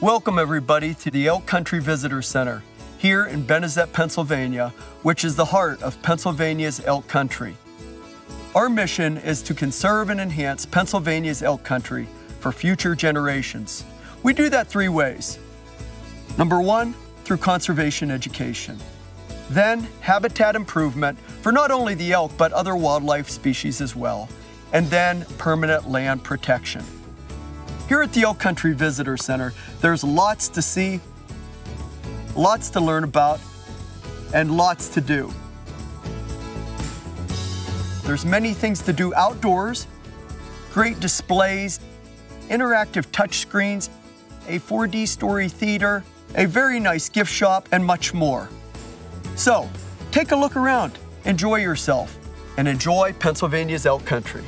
Welcome, everybody, to the Elk Country Visitor Center here in Benezette, Pennsylvania, which is the heart of Pennsylvania's elk country. Our mission is to conserve and enhance Pennsylvania's elk country for future generations. We do that three ways. Number one, through conservation education. Then, habitat improvement for not only the elk, but other wildlife species as well. And then, permanent land protection. Here at the Elk Country Visitor Center, there's lots to see, lots to learn about, and lots to do. There's many things to do outdoors, great displays, interactive touchscreens, a 4D story theater, a very nice gift shop, and much more. So, take a look around, enjoy yourself, and enjoy Pennsylvania's elk country.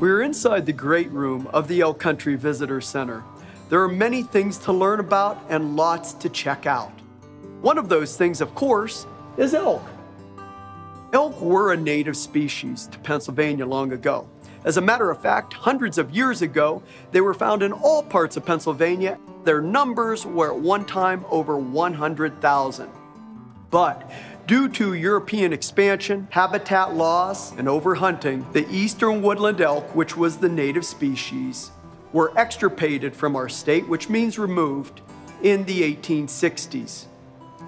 We're inside the great room of the Elk Country Visitor Center. There are many things to learn about and lots to check out. One of those things, of course, is elk. Elk were a native species to Pennsylvania long ago. As a matter of fact, hundreds of years ago, they were found in all parts of Pennsylvania. Their numbers were at one time over 100,000. But Due to European expansion, habitat loss, and overhunting, the eastern woodland elk, which was the native species, were extirpated from our state, which means removed, in the 1860s.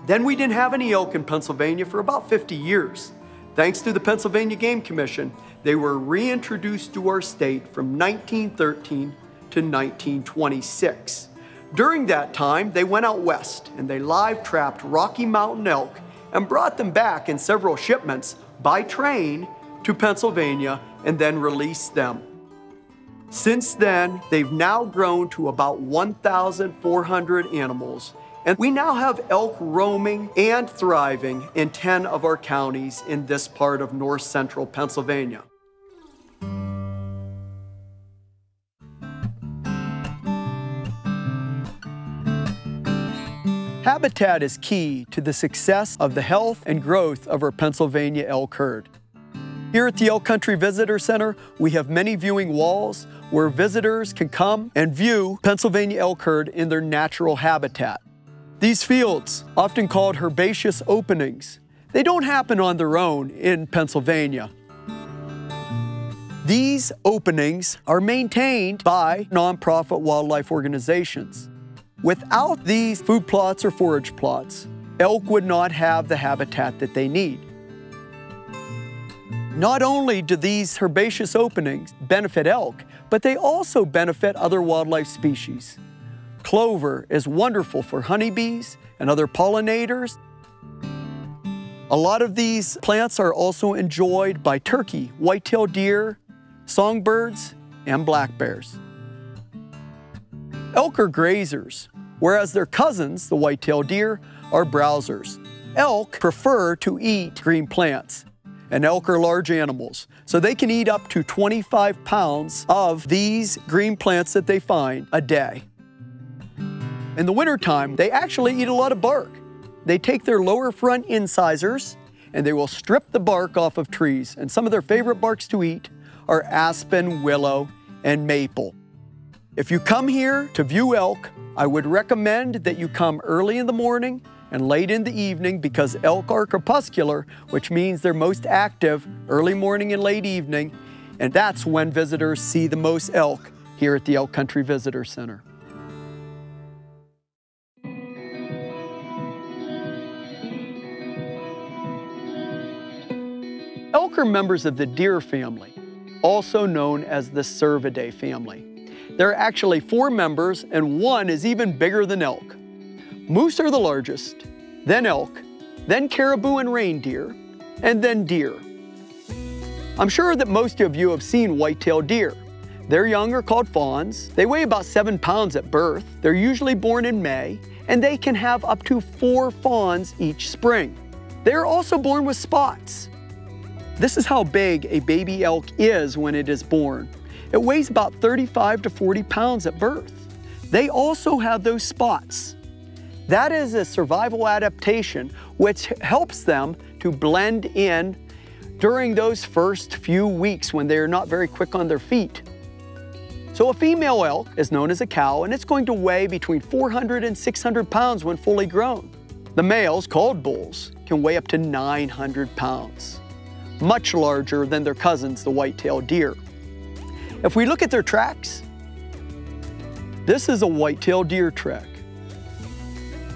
Then we didn't have any elk in Pennsylvania for about 50 years. Thanks to the Pennsylvania Game Commission, they were reintroduced to our state from 1913 to 1926. During that time, they went out west and they live trapped Rocky Mountain elk and brought them back in several shipments by train to Pennsylvania and then released them. Since then, they've now grown to about 1,400 animals, and we now have elk roaming and thriving in 10 of our counties in this part of north central Pennsylvania. Habitat is key to the success of the health and growth of our Pennsylvania elk herd. Here at the Elk Country Visitor Center, we have many viewing walls where visitors can come and view Pennsylvania elk herd in their natural habitat. These fields, often called herbaceous openings, they don't happen on their own in Pennsylvania. These openings are maintained by nonprofit wildlife organizations. Without these food plots or forage plots, elk would not have the habitat that they need. Not only do these herbaceous openings benefit elk, but they also benefit other wildlife species. Clover is wonderful for honeybees and other pollinators. A lot of these plants are also enjoyed by turkey, white-tailed deer, songbirds, and black bears. Elk are grazers, whereas their cousins, the white-tailed deer, are browsers. Elk prefer to eat green plants, and elk are large animals, so they can eat up to 25 pounds of these green plants that they find a day. In the wintertime, they actually eat a lot of bark. They take their lower front incisors and they will strip the bark off of trees. And some of their favorite barks to eat are aspen, willow, and maple. If you come here to view elk, I would recommend that you come early in the morning and late in the evening because elk are crepuscular, which means they're most active early morning and late evening, and that's when visitors see the most elk here at the Elk Country Visitor Center. Elk are members of the deer family, also known as the Cervidae family. There are actually four members, and one is even bigger than elk. Moose are the largest, then elk, then caribou and reindeer, and then deer. I'm sure that most of you have seen white-tailed deer. Their young are called fawns. They weigh about seven pounds at birth. They're usually born in May, and they can have up to four fawns each spring. They are also born with spots. This is how big a baby elk is when it is born. It weighs about 35 to 40 pounds at birth. They also have those spots. That is a survival adaptation which helps them to blend in during those first few weeks when they are not very quick on their feet. So a female elk is known as a cow and it's going to weigh between 400 and 600 pounds when fully grown. The males, called bulls, can weigh up to 900 pounds, much larger than their cousins, the white-tailed deer. If we look at their tracks, this is a white-tailed deer track,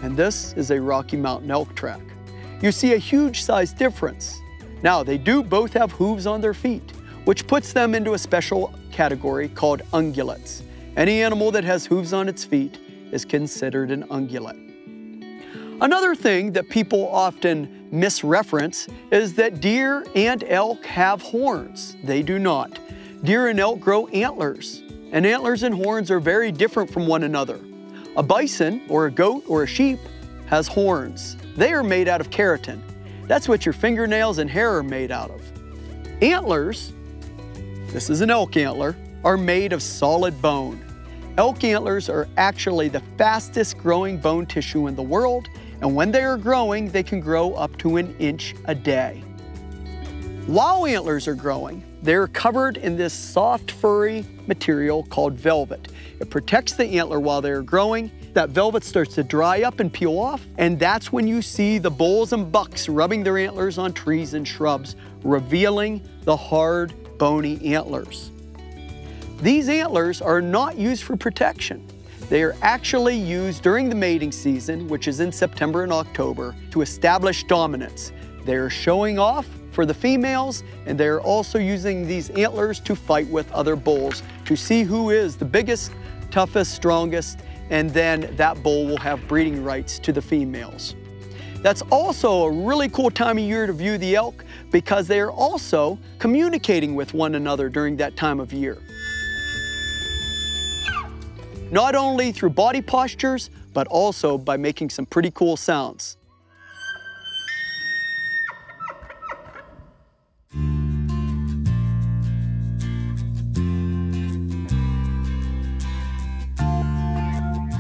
and this is a Rocky Mountain elk track. You see a huge size difference. Now, they do both have hooves on their feet, which puts them into a special category called ungulates. Any animal that has hooves on its feet is considered an ungulate. Another thing that people often misreference is that deer and elk have horns. They do not. Deer and elk grow antlers, and antlers and horns are very different from one another. A bison, or a goat, or a sheep has horns. They are made out of keratin. That's what your fingernails and hair are made out of. Antlers this is an elk antler, are made of solid bone. Elk antlers are actually the fastest growing bone tissue in the world, and when they are growing, they can grow up to an inch a day. While antlers are growing, they're covered in this soft, furry material called velvet. It protects the antler while they're growing. That velvet starts to dry up and peel off, and that's when you see the bulls and bucks rubbing their antlers on trees and shrubs, revealing the hard, bony antlers. These antlers are not used for protection. They are actually used during the mating season, which is in September and October, to establish dominance. They are showing off for the females, and they are also using these antlers to fight with other bulls to see who is the biggest, toughest, strongest, and then that bull will have breeding rights to the females. That's also a really cool time of year to view the elk because they are also communicating with one another during that time of year. Not only through body postures, but also by making some pretty cool sounds.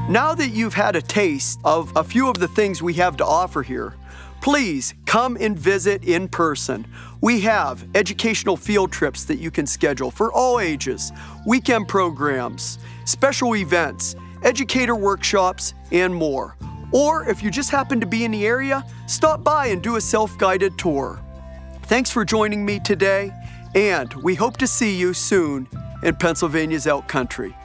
Now that you've had a taste of a few of the things we have to offer here, please come and visit in person. We have educational field trips that you can schedule for all ages, weekend programs, special events, educator workshops, and more. Or if you just happen to be in the area, stop by and do a self-guided tour. Thanks for joining me today, and we hope to see you soon in Pennsylvania's elk country.